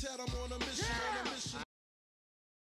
said I'm on a mission, yeah. on a